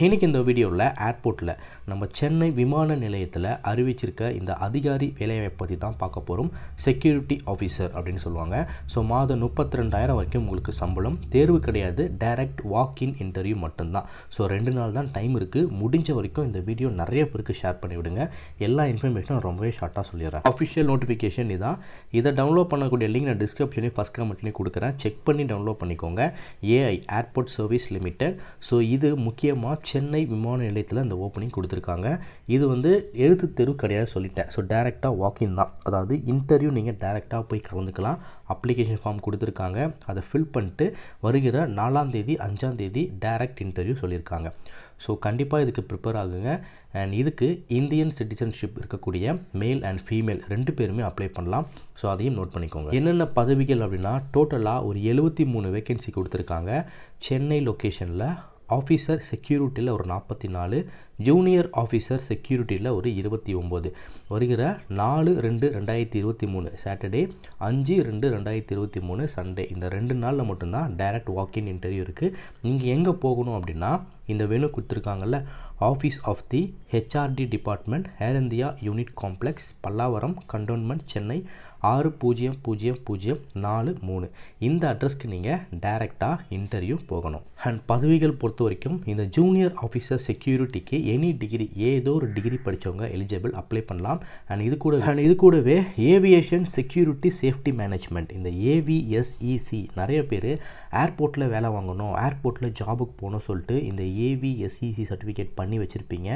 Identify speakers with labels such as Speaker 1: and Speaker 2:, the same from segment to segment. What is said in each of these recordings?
Speaker 1: இன்றைக்கி இந்த வீடியோவில் ஏர்போர்ட்டில் நம்ம சென்னை விமான நிலையத்தில் அறிவிச்சிருக்க இந்த அதிகாரி வேலைவாய்ப்பு பற்றி தான் பார்க்க போகிறோம் செக்யூரிட்டி ஆஃபீஸர் அப்படின்னு சொல்லுவாங்க. ஸோ மாதம் முப்பத்தி ரெண்டாயிரம் வரைக்கும் உங்களுக்கு சம்பளம். தேர்வு கிடையாது. டைரக்ட் வாக் இன் இன்டர்வியூ மட்டும்தான். ஸோ ரெண்டு நாள் தான் டைம் இருக்குது முடிஞ்ச வரைக்கும் இந்த வீடியோ நிறைய பேருக்கு ஷேர் பண்ணிவிடுங்க. எல்லா இன்ஃபர்மேஷனும் ரொம்பவே ஷார்ட்டாக சொல்லிடுறேன். அஃபிஷியல் நோட்டிஃபிகேஷன் இதான். இதை டவுன்லோட் பண்ணக்கூடிய லிங்க் நான் டிஸ்கிரிப்ஷன்லேயும் ஃபஸ்ட் கமெண்ட்லேயும் கொடுக்குறேன். செக் பண்ணி டவுன்லோட் பண்ணிக்கோங்க. AI airport service limited so இது முக்கியமாக சென்னை விமான நிலையத்தில் இந்த ஓப்பனிங் கொடுத்துருக்காங்க. இது வந்து எழுத்து தெரு கிடையாது சொல்லிட்டேன். ஸோ டேரெக்டாக வாக்கின் தான். அதாவது இன்டர்வியூ நீங்கள் டேரெக்டாக போய் கலந்துக்கலாம். அப்ளிகேஷன் ஃபார்ம் கொடுத்துருக்காங்க. அதை ஃபில் பண்ணிட்டு வருகிற நாலாம் தேதி அஞ்சாம் தேதி டேரக்ட் இன்டர்வியூ சொல்லியிருக்காங்க. ஸோ கண்டிப்பாக இதுக்கு ப்ரிப்பேர் ஆகுங்க. அண்ட் இதுக்கு இந்தியன் சிட்டிசன்ஷிப் இருக்கக்கூடிய மேல் அண்ட் ஃபீமேல் ரெண்டு பேருமே அப்ளை பண்ணலாம். ஸோ அதையும் நோட் பண்ணிக்கோங்க. என்னென்ன பதவிகள் அப்படின்னா டோட்டலாக ஒரு எழுபத்தி மூணு வேகன்சி கொடுத்துருக்காங்க. சென்னை லொக்கேஷனில் ஆஃபீஸர் செக்யூரிட்டியில் ஒரு நாற்பத்தி நாலு ஜூனியர் ஆஃபீஸர் செக்யூரிட்டியில் ஒரு இருபத்தி ஒம்பது வருகிற நாலு ரெண்டு ரெண்டாயிரத்தி இருபத்தி மூணு சாட்டர்டே அஞ்சு ரெண்டு ரெண்டாயிரத்தி இருபத்தி மூணு சண்டே இந்த ரெண்டு நாளில் மட்டும்தான் டைரக்ட் வாக்கின் இன்டர்வியூ இருக்குது நீங்கள் எங்கே போகணும் அப்படின்னா இந்த venue கொடுத்துருக்காங்கல்ல office of the HRD department Air India unit complex Pallavaram cantonment Chennai ஆறு பூஜ்ஜியம் பூஜ்ஜியம் பூஜ்ஜியம் நாலு மூணு. இந்த அட்ரஸ்க்கு நீங்கள் டைரெக்டாக இன்டர்வியூ போகணும். அண்ட் பதவிகள் பொறுத்த வரைக்கும் இந்த ஜூனியர் ஆஃபீஸர் செக்யூரிட்டிக்கு எனி டிகிரி ஏதோ ஒரு டிகிரி படித்தவங்க எலிஜிபிள் அப்ளை பண்ணலாம். அண்ட் இது கூட அண்ட் இது கூடவே ஏவியேஷன் செக்யூரிட்டி சேஃப்டி மேனேஜ்மெண்ட் இந்த ஏவிஎஸ்இசி நிறைய பேர் ஏர்போர்ட்டில் வேலை வாங்கணும் ஏர்போர்ட்டில் ஜாபுக்கு போகணும் சொல்லிட்டு இந்த ஏவிஎஸ்இசி சர்டிஃபிகேட் பண்ணி வச்சுருப்பீங்க.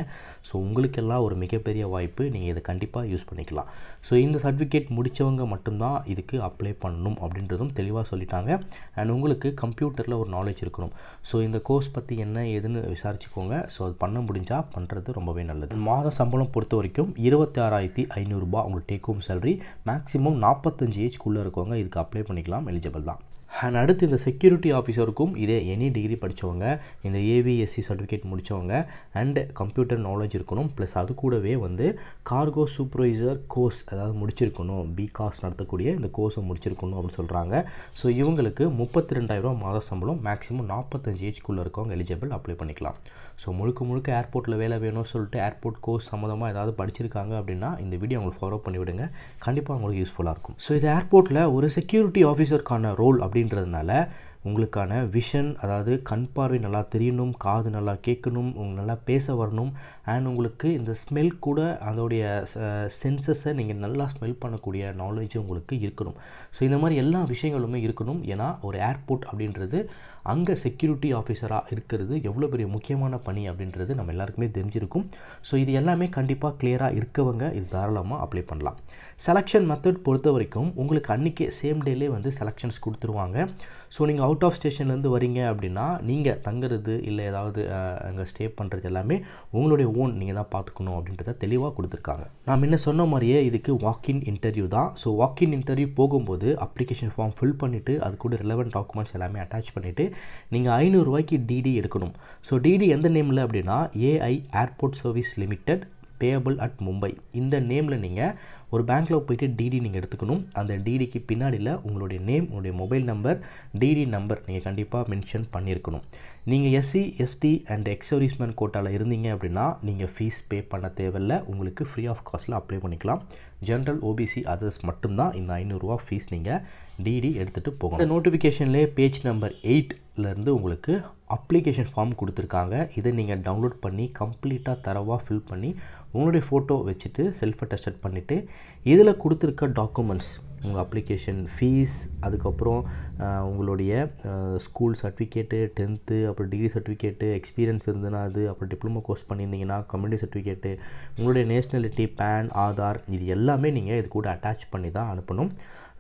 Speaker 1: ஸோ உங்களுக்கெல்லாம் ஒரு மிகப்பெரிய வாய்ப்பு. நீங்கள் இதை கண்டிப்பாக யூஸ் பண்ணிக்கலாம். ஸோ இந்த சர்டிஃபிகேட் முடித்தவங்க மட்டும்தான் இதுக்கு அப்ளை பண்ணணும் அப்படின்றதும் தெளிவாக சொல்லிட்டாங்க. அண்ட் உங்களுக்கு கம்ப்யூட்டரில் ஒரு நாலேஜ் இருக்கணும். ஸோ இந்த கோர்ஸ் பற்றி என்ன ஏதுன்னு விசாரிச்சுக்கோங்க. ஸோ அது பண்ண முடிஞ்சால் பண்ணுறது ரொம்பவே நல்லது. மாத சம்பளம் பொறுத்த வரைக்கும் இருபத்தி ஆறாயிரத்தி ஐநூறுரூபா உங்களுக்கு டேக் ஹோம் சேலரி மேக்ஸிமம் நாற்பத்தஞ்சு ஏஜ்க்குள்ளே இருக்கவங்க இதுக்கு அப்ளை பண்ணிக்கலாம். எலிஜிபிள் தான். அண்ட் அடுத்து இந்த செக்யூரிட்டி ஆஃபீஸருக்கும் இதே எனி டிகிரி படித்தவங்க இந்த ஏவிஎஸ்சி சர்டிஃபிகேட் முடித்தவங்க அண்டு கம்ப்யூட்டர் நாலேஜ் இருக்கணும். ப்ளஸ் அது கூடவே வந்து கார்கோ சூப்பர்வைசர் கோர்ஸ் அதாவது முடிச்சிருக்கணும். பிகாஸ் நடத்தக்கூடிய இந்த கோர்ஸை முடிச்சிருக்கணும் அப்படின்னு சொல்கிறாங்க ஸோ இவங்களுக்கு முப்பத்தி ரெண்டாயிரரூவா மாத சம்பளம் மேக்ஸிமம் நாற்பத்தஞ்சு ஏஜ்க்குள்ளே இருக்கவங்க எலிஜிபிள் அப்ளை பண்ணிக்கலாம். ஸோ முழுக்க முழுக்க ஏர்போர்ட்டில் வேலை வேணும்னு சொல்லிட்டு ஏர்போர்ட் கோர்ஸ் சம்மந்தமாக ஏதாவது படிச்சிருக்காங்க அப்படின்னா இந்த வீடியோ அவங்களுக்கு ஃபாலோ பண்ணி விடுங்க. கண்டிப்பாக அவங்களுக்கு யூஸ்ஃபுல்லாக இருக்கும். ஸோ இது ஏர்போர்ட்டில் ஒரு செக்யூரிட்டி ஆஃபீஸருக்கான ரோல் அப்படின்றதுனால உங்களுக்கான விஷன் அதாவது கண் பார்வை நல்லா தெரியணும் காது நல்லா கேட்கணும் உங்களுக்கு நல்லா பேச வரணும் அண்ட் உங்களுக்கு இந்த ஸ்மெல் கூட அதோடைய சென்சஸை நீங்கள் நல்லா ஸ்மெல் பண்ணக்கூடிய நாலேஜும் உங்களுக்கு இருக்கணும். ஸோ இந்த மாதிரி எல்லா விஷயங்களுமே இருக்கணும். ஏன்னா ஒரு ஏர்போர்ட் அப்படின்றது அங்கே செக்யூரிட்டி ஆஃபீஸராக இருக்கிறது எவ்வளோ பெரிய முக்கியமான பணி அப்படின்றது நம்ம எல்லாருக்குமே தெரிஞ்சிருக்கும். ஸோ இது எல்லாமே கண்டிப்பாக கிளியராக இருக்கவங்க இது தாராளமாக அப்ளை பண்ணலாம். செலெக்ஷன் மெத்தட் பொறுத்த வரைக்கும் உங்களுக்கு அன்றைக்கே சேம் டேலே வந்து செலெக்ஷன்ஸ் கொடுத்துருவாங்க. ஸோ நீங்கள் அவுட் ஆஃப் ஸ்டேஷன்லேருந்து வரீங்க அப்படின்னா நீங்கள் தங்குறது இல்லை ஏதாவது அங்கே ஸ்டே பண்ணுறது எல்லாமே உங்களுடைய ஓன் நீங்கள் தான் பார்த்துக்கணும் அப்படின்றத தெளிவாக கொடுத்துருக்காங்க. நான் முன்ன சொன்ன மாதிரியே இதுக்கு வாக்கின் இன்டர்வியூ தான். ஸோ வாக்கின் இன்டர்வியூ போகும்போது அப்ளிகேஷன் ஃபார்ம் ஃபில் பண்ணிவிட்டு அது கூட ரிலவெண்ட் டாக்குமெண்ட்ஸ் எல்லாமே அட்டாச் பண்ணிவிட்டு நீங்கள் ஐநூறுரூவாய்க்கு டிடி எடுக்கணும். ஸோ டிடி எந்த நேமில் அப்படின்னா AI airport service limited payable at Mumbai இந்த நேமில் நீங்கள் ஒரு பேங்க்கில் போயிட்டு டிடி நீங்கள் எடுத்துக்கணும். அந்த டிடிக்கு பின்னாடியில் உங்களுடைய நேம் உங்களுடைய மொபைல் நம்பர் டிடி நம்பர் நீங்கள் கண்டிப்பாக மென்ஷன் பண்ணியிருக்கணும். நீங்கள் எஸ்சி எஸ்டி அண்ட் எக்ஸோரிஸ்மெண்ட் கோட்டாவில் இருந்தீங்க அப்படின்னா நீங்கள் ஃபீஸ் பே பண்ண தேவையில்ல. உங்களுக்கு ஃப்ரீ ஆஃப் காஸ்ட்டில் அப்ளை பண்ணிக்கலாம். ஜென்ரல் ஓபிசி அதர்ஸ் மட்டும்தான் இந்த ஐநூறுரூவா ஃபீஸ் நீங்கள் டிடி எடுத்துகிட்டு போகணும். இந்த நோட்டிஃபிகேஷன்லேயே பேஜ் நம்பர் எயிட்லேருந்து உங்களுக்கு அப்ளிகேஷன் ஃபார்ம் கொடுத்துருக்காங்க. இதை நீங்கள் டவுன்லோட் பண்ணி கம்ப்ளீட்டாக தரவாக ஃபில் பண்ணி உங்களுடைய ஃபோட்டோ வச்சுட்டு செல்ஃப் அட்டஸ்டட் பண்ணிவிட்டு இதில் கொடுத்துருக்க டாக்குமெண்ட்ஸ் உங்கள் அப்ளிகேஷன் ஃபீஸ் அதுக்கப்புறம் உங்களுடைய ஸ்கூல் சர்டிஃபிகேட்டு டென்த்து அப்புறம் டிகிரி சர்டிஃபிகேட்டு எக்ஸ்பீரியன்ஸ் இருந்ததுன்னா அது அப்புறம் டிப்ளமோ கோர்ஸ் பண்ணியிருந்தீங்கன்னா கம்யூனிட்டி சர்டிஃபிகேட்டு உங்களுடைய நேஷ்னாலிட்டி பேன் ஆதார் இது எல்லாமே நீங்கள் இது கூட அட்டாச் பண்ணி தான் அனுப்பணும்.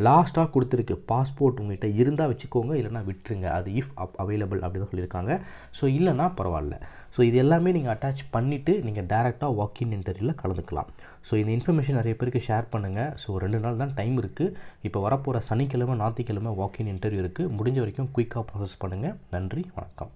Speaker 1: லாஸ்ட்டாக கொடுத்துருக்கு பாஸ்போர்ட் உங்கள்கிட்ட இருந்தால் வச்சுக்கோங்க இல்லைனா விட்டுருங்க. அது இஃப் அப் அவைலபிள் அப்படி தான் சொல்லியிருக்காங்க. ஸோ இல்லைனா பரவாயில்ல. ஸோ இது எல்லாமே நீங்கள் அட்டாச் பண்ணிவிட்டு நீங்கள் டேரெக்டாக வாக்கின் இன்டர்வியூவில் கலந்துக்கலாம். ஸோ இந்த இன்ஃபர்மேஷன் நிறைய பேருக்கு ஷேர் பண்ணுங்கள் ஸோ ரெண்டு நாள் தான் டைம் இருக்குது இப்போ வரப்போகிற சனிக்கிழமை ஞாயிற்றுக்கிழமை வாக்கின் இன்டர்வியூ இருக்குது முடிஞ்ச வரைக்கும் குயிக்காக ப்ராசஸ் பண்ணுங்கள் நன்றி வணக்கம்.